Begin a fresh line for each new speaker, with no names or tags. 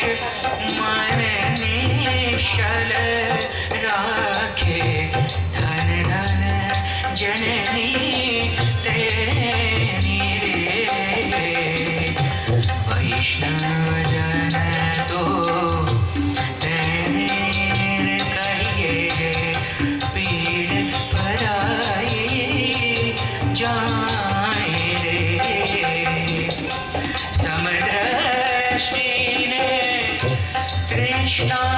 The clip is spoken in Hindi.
मन निश्चल राखे धन धन जननी Krishna